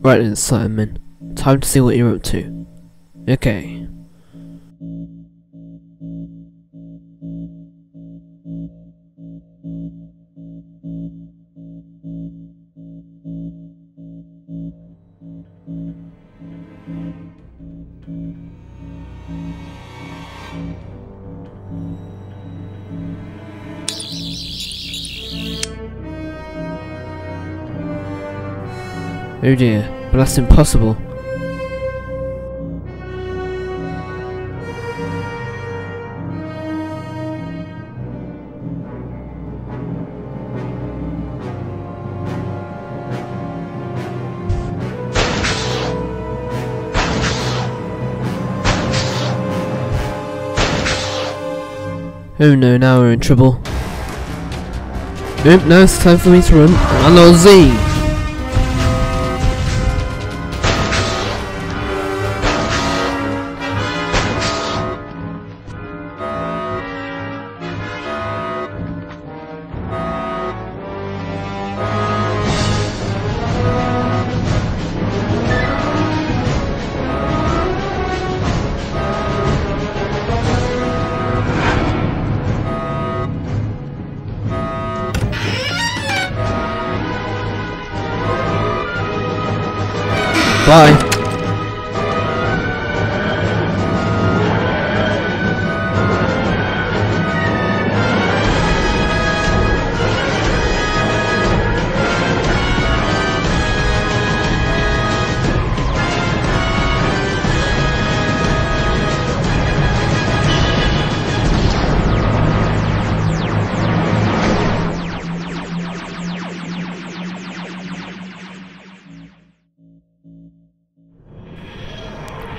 Right then, Simon. Time to see what you're up to. Okay. Oh dear, but that's impossible. Oh no, now we're in trouble. Nope, now it's time for me to run. Allons-y! Bye.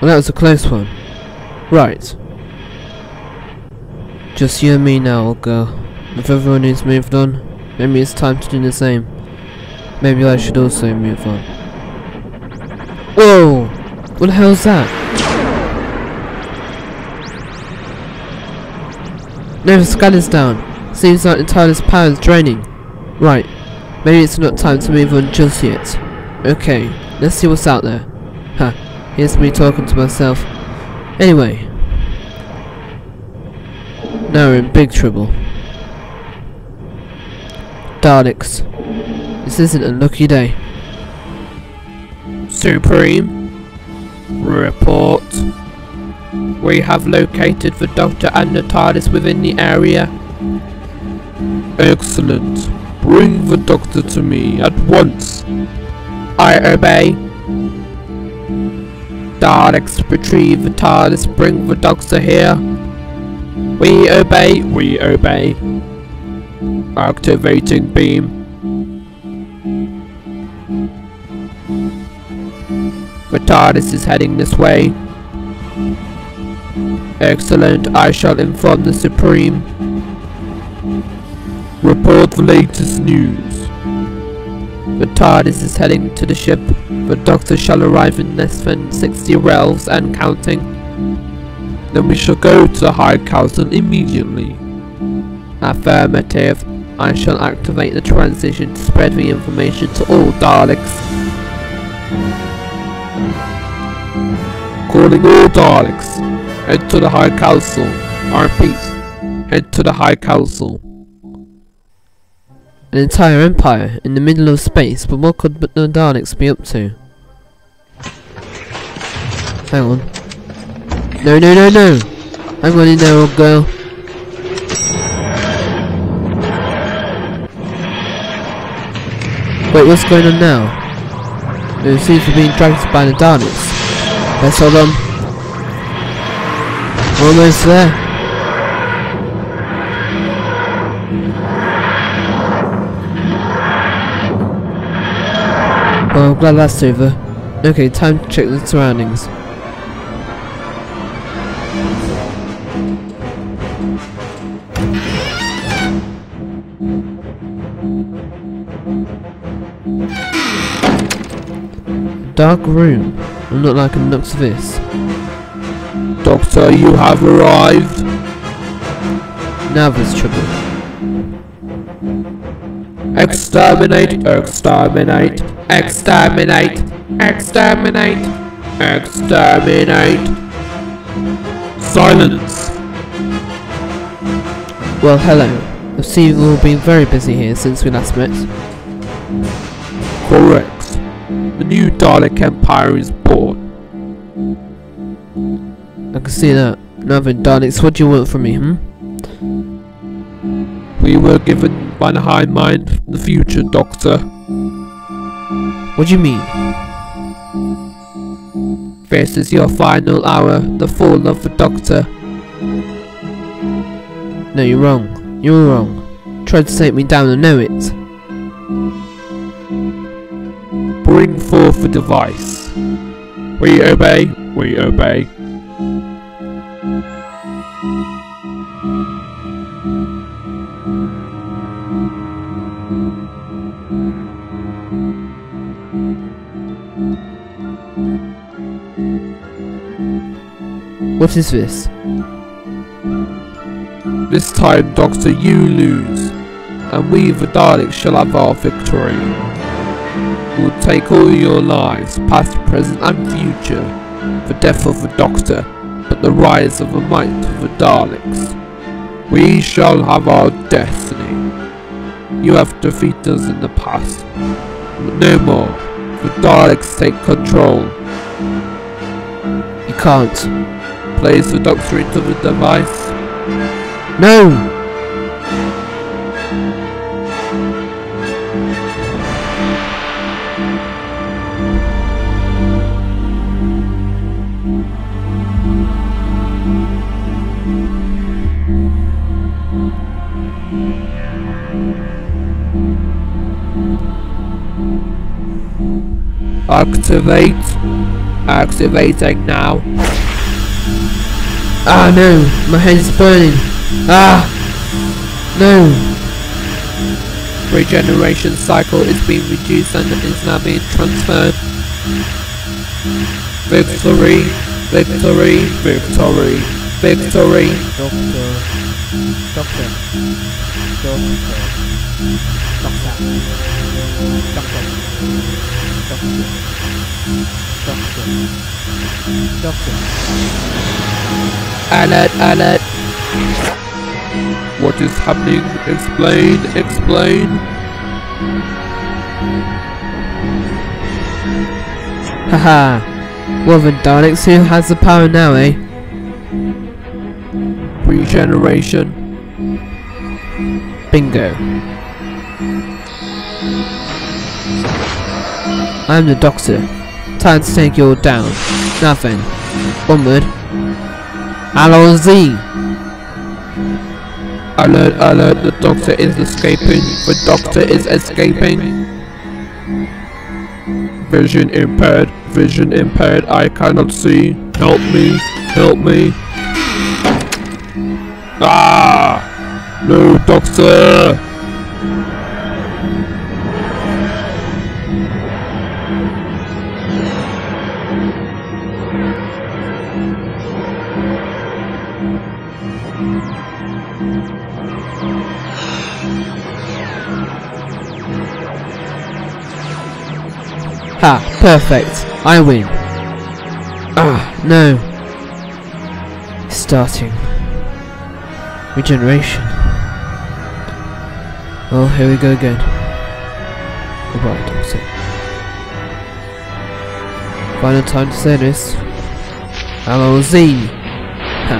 Well, that was a close one. Right. Just you and me now, old girl. If everyone has moved on, maybe it's time to do the same. Maybe I should also move on. Whoa! What the hell's that? The scanner's down. Seems like the TARDIS power is draining. Right. Maybe it's not time to move on just yet. Okay, let's see what's out there. Huh. Here's me talking to myself. Anyway. Now we're in big trouble. Daleks. This isn't a lucky day. Supreme. Report. We have located the Doctor and the TARDIS within the area. Excellent. Bring the Doctor to me at once. I obey. Daleks retrieve the TARDIS, bring the Doctor here. We obey, we obey. Activating beam. The TARDIS is heading this way. Excellent, I shall inform the Supreme. Report the latest news. The TARDIS is heading to the ship. The Doctor shall arrive in less than 60 relves and counting. Then we shall go to the High Council immediately. Affirmative. I shall activate the transition to spread the information to all Daleks. Calling all Daleks. Head to the High Council. I repeat. Head to the High Council. An entire empire in the middle of space, but what could the Daleks be up to? Hang on. No, no, no, no! Hang on in there, old girl. Wait, what's going on now? It seems we're being dragged by the Daleks. Let's hold on. Almost there. Well, I'm glad that's over. Okay, time to check the surroundings. Dark room. I'm not like a looks of this. Doctor, you have arrived. Now there's trouble. Exterminate, exterminate, exterminate, exterminate, exterminate. Silence! Well, hello. I see you've all been very busy here since we last met. Correct. The new Dalek Empire is born. I can see that. Now then, Daleks, what do you want from me, hmm? We were given by the High Mind the future, Doctor. What do you mean? This is your final hour, the fall of the Doctor. No, you're wrong. You're wrong. Tried to take me down and know it. Bring forth the device. We obey, we obey. What is this? This time, Doctor, you lose, and we, the Daleks, shall have our victory. We'll take all your lives, past, present, and future, the death of the Doctor, but the rise of the might of the Daleks. We shall have our destiny. You have defeated us in the past, but no more. The Daleks take control. You can't. Place the Doctor into the device. No! Activate. Activating now. Ah, no! My head is burning! Ah! No! Regeneration cycle is being reduced and is now being transferred. Victory! Victory! Victory! Victory! Doctor! Doctor. Doctor. Doctor. Doctor. Doctor. Doctor. Doctor. Alert! Alert! What is happening? Explain! Explain! Haha! well then, Daleks, who has the power now, eh? Regeneration. Bingo. I'm the Doctor. Time to take you all down. Nothing. Onward. Allons-y! Alert! Alert! The Doctor is escaping. The Doctor is escaping. Vision impaired. Vision impaired. I cannot see. Help me. Help me. Ah! No, Doctor! Ha! Perfect! I win! Ah, no! Starting. Regeneration. Oh, here we go again. Goodbye, Doctor. Final time to say this. Allons-y! Ha!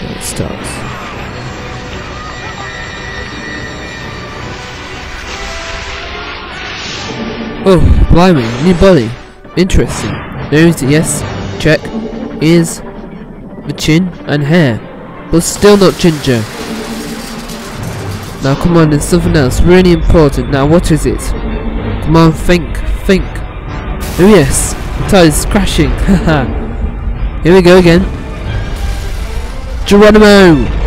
Now it Oh, blimey, new body. Interesting. Nose, yes, check. Ears, the chin, and hair. But still not ginger. Now come on, there's something else really important. Now what is it? Come on, think, think. Oh yes, the TARDIS crashing. Haha. Here we go again. Geronimo!